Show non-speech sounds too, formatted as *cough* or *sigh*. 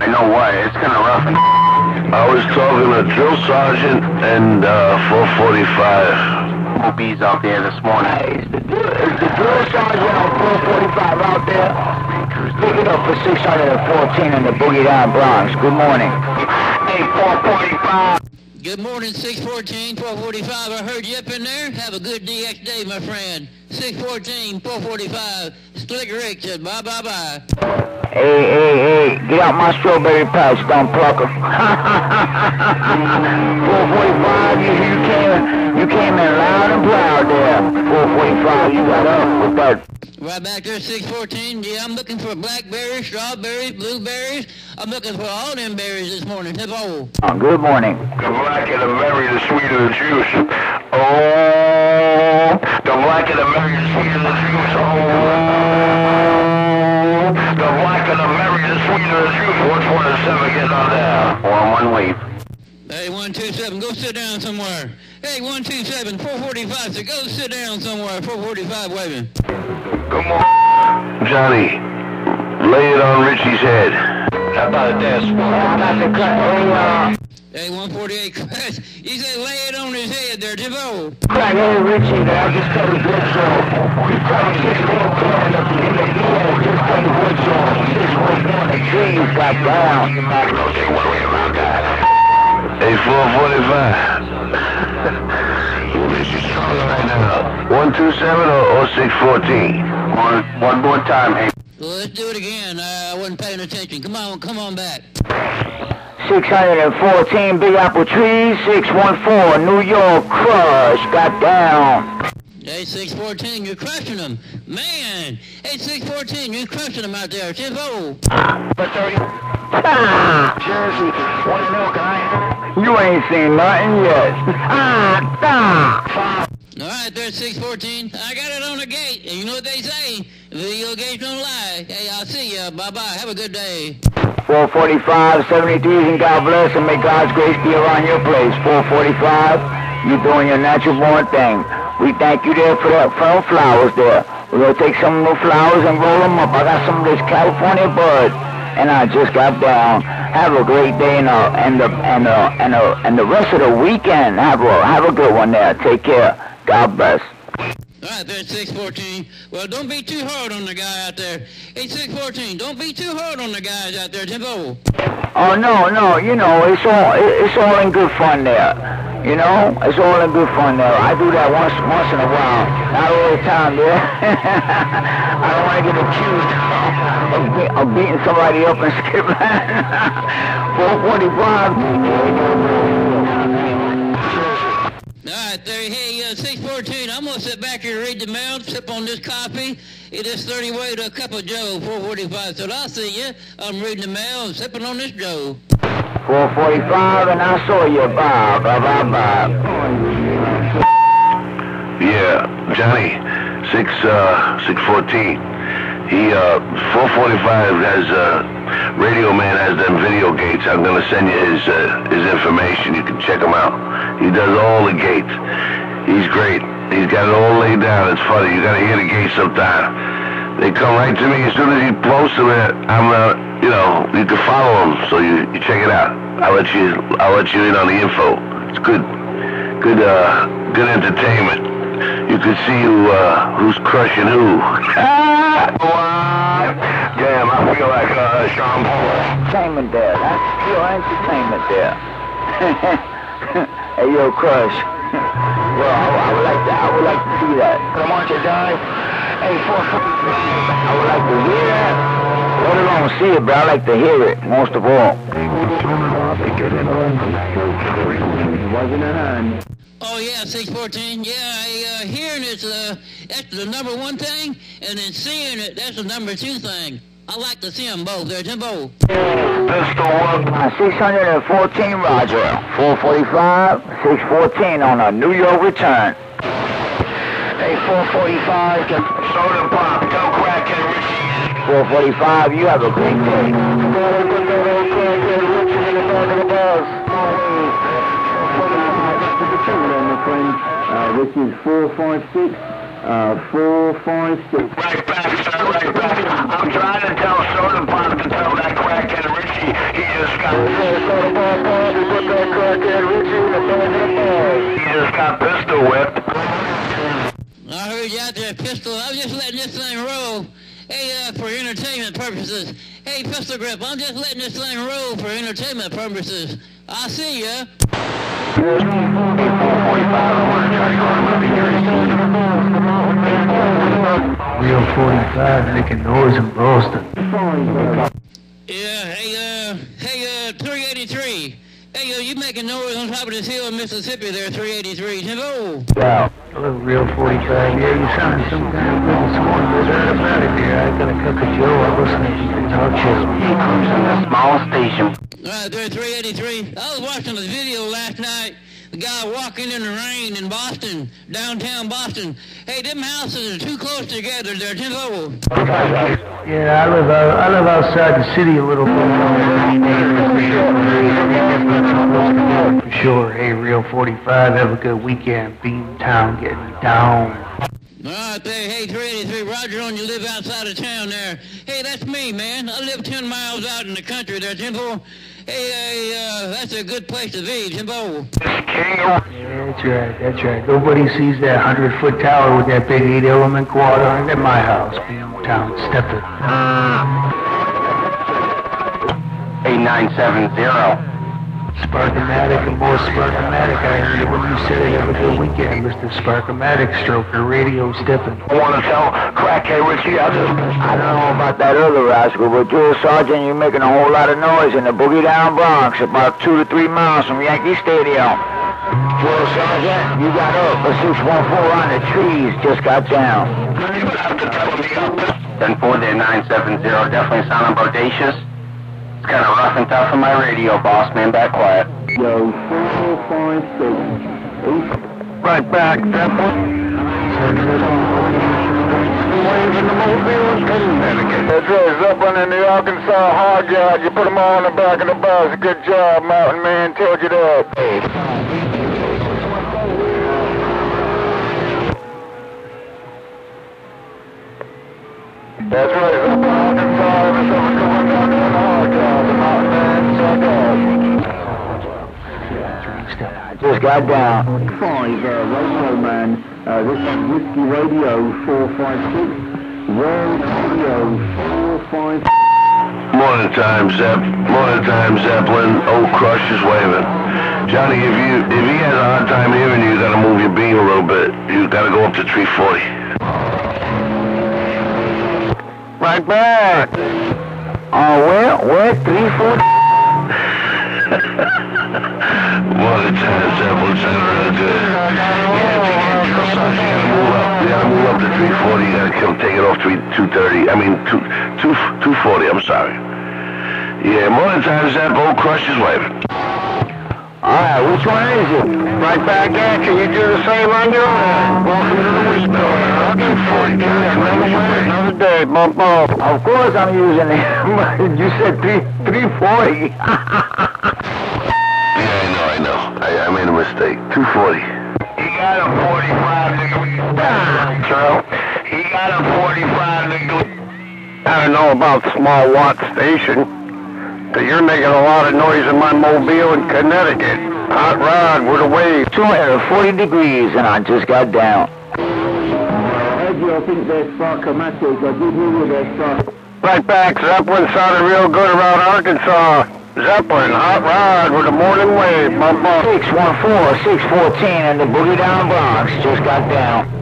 I know why. It's kind of rough. I was talking to drill sergeant and uh, 445. OB's out there this morning. Hey, is the, is the drill sergeant on 445 out there? Pick it up for 614 in the Boogie Down Bronx. Good morning. Hey, 445. Good morning, 614, 445. I heard you up in there. Have a good DX day, my friend. 614, 445. Slick Rick said bye, bye, bye. Hey, hey, hey, get out my strawberry patch, dumb plucker. *laughs* 445, you, you came, you came in loud and proud there. 445, you got up with that Right back there, 614. Yeah, I'm looking for blackberries, strawberries, blueberries. I'm looking for all them berries this morning. Tip old. Oh, good morning. The blacker the merry, the sweeter the juice. Oh, the blacker the merry, the sweeter the juice. Oh, the blacker the merry, the sweeter the juice. What's one of seven getting on there? On one wave. Hey, 127, go sit down somewhere. Hey, 127, 445, so go sit down somewhere. 445 waving. Come on. Johnny, lay it on Richie's head. How about this? I'm at the cut. Oh, Hey, uh, 148, Chris, *laughs* he said lay it on his head there, Tip old. crack, hey, Richie, there. I just cut his lips off. He's got a 16 plan up in the yeah, just cut his lips off. He just went down the trees, got down. Hey, 445. *laughs* right now. 127 or, or 614? One, one more time, hey. Let's do it again. Uh, I wasn't paying attention. Come on, come on back. 614 Big Apple Trees, 614 New York Crush, got down. Hey, 614, you're crushing them. Man, hey, 614, you're crushing them out there. Tip old. But 30. Ah, Jersey, wanna know, guy? You ain't seen nothing yet. Ah, ah. All right, there's 614. I got it on the gate. And you know what they say? Video gates don't lie. Hey, I'll see ya. Bye-bye. Have a good day. 445, 73s, and God bless, and may God's grace be around your place. 445, you're doing your natural born thing. We thank you there for that flowers there. We're gonna take some of the flowers and roll them up. I got some of this California bud, and I just got down. Have a great day and uh, and the and the and the and the rest of the weekend. Have a have a good one there. Take care. God bless. All right, there's 614. Well, don't be too hard on the guy out there. Hey, 614, don't be too hard on the guys out there, Timbo. Oh no, no, you know it's all it's all in good fun there. You know, it's all in good fun there. I do that once once in a while, not all the time, there. *laughs* I don't want to get accused of, be- of beating somebody up and *laughs* skipping *laughs* line. 445. All right, there. Hey, uh, 614, I'm going to sit back here and read the mail, sip on this coffee. It is 30 way to a cup of Joe, 445. So I'll see you. I'm reading the mail and sipping on this Joe. 445, and I saw you, Bob. Bob, Bob, Bob. Yeah, Johnny, 6, uh, 614. He, uh, 445 has, uh, Radio Man has them video gates. I'm gonna send you his, uh, his information. You can check him out. He does all the gates. He's great. He's got it all laid down. It's funny. You gotta hear the gates sometime. They come right to me as soon as he posts them. uh, I'm, uh, you know, you can follow him, so you, you check it out. I'll let you, I'll let you in on the info. It's good, good, uh, good entertainment. You can see who, uh, who's crushing who. *laughs* *laughs* I feel like, uh, Sean Paul. Entertainment there. That's pure entertainment there. *laughs* hey, yo, Crush. *laughs* well, I, I would like to, I would like to see that. Come on, you guys. Hey, four, I would like to hear that. Let alone see it, but I like to hear it most of all. Oh, yeah, 614. Yeah, I, uh, hearing it's, uh, that's the number one thing, and then seeing it, that's the number two thing. I like to see them both there, Timbo. Pistol one. Uh, 614, Roger. 445, 614 on a New York return. Hey, 445, can- Soda pop, go crack and Richie. 445, you have a great day. Uh, this is 456, uh, 456. Right back, sir, right back. I'm trying to tell Soda Pop to tell that crack He just got pistol whipped. I heard you out there, pistol. I was just letting this thing roll. Hey, uh, for entertainment purposes. Hey, pistol grip, I'm just letting this thing roll for entertainment purposes. I see ya. Real 45 making noise in Boston. Yeah, hey, uh, hey, uh, 383. Hey, uh, you making noise on top of this hill in Mississippi there, 383. Hello. Wow. Hello, Real 45. Yeah, you sound some kind of little scorn wizard about it here. I got a cup of Joe. I listen to the talk show. Small station. All right, there, 383. I was watching the video last night. The guy walking in the rain in Boston, downtown Boston. Hey, them houses are too close together. They're too low. Yeah, I live out, I live outside the city a little bit. For sure. Hey, Real 45. Have a good weekend. Beantown getting down. All right, there. Hey, 383. Roger on you live outside of town there. Hey, that's me, man. I live 10 miles out in the country there, Timbo. Hey, hey, uh, that's a good place to be, Jimbo. Yeah, that's right, that's right. Nobody sees that 100 foot tower with that big 8 element quad on it at my house. Beantown stepping. 8970. Sparkomatic and more Sparkomatic. I heard it when you said it. Have a good weekend, Mr. Sparkomatic Stroker, radio stepping. I want to tell Crackhead Richie I just... I don't know about that other rascal, but Joe Sergeant, you're making a whole lot of noise in the Boogie Down Bronx, about two to three miles from Yankee Stadium. Joe Sergeant, you got up. A 614 on the trees just got down. You have to tell him he got 10 4 there, 970. Definitely sounding bodacious. It's kind of rough and tough on my radio, boss. Man, back quiet. Yo, 456. Right back, That's right, Zeppelin in the Arkansas hard yard. You put them all in the back of the bus. Good job, Mountain Man. Told you that. That's right, Zeppelin, Arkansas. Every summer coming down there in hard yard. The Mountain Man, check out. Just got down. Five, uh, radio man. Uh, this is Whiskey Radio 456. World Radio 456. Morning time, Zepp. Morning time, Zeppelin. Oh, Crush is waving. Johnny, if you if he has a hard time hearing you, you gotta move your beam a little bit. You gotta go up to 340. Right back. Oh, where? Where? Three, four? Morning time, Zeppelin. Sound uh, really uh, good. Yeah, if you you gotta move up. You gotta move up to 340. You gotta come take it off 3, 230. I mean, 2, 2, 240. I'm sorry. Yeah, morning time, Zepp. Oh, Crush is waving. Alright, which one is it? Right back at you. You do the same on your own. Welcome to the Wheat Mill. Another day, bump off. Of course I'm using it. *laughs* you said three, 340. *laughs* Yeah, I know, I know. I, I made a mistake. 240. He got a 45 degree. Ah. Charles. He got a 45 degree. I don't know about small watt station. But you're making a lot of noise in my mobile in Connecticut. Hot rod with a wave. 240 degrees and I just got down. You think sparkomatic? I did hear you they're spark. Right back, Zeppelin sounded real good around Arkansas. Zeppelin, hot rod with a morning wave. Bump up. 614, 614 in the Boogie Down Bronx just got down.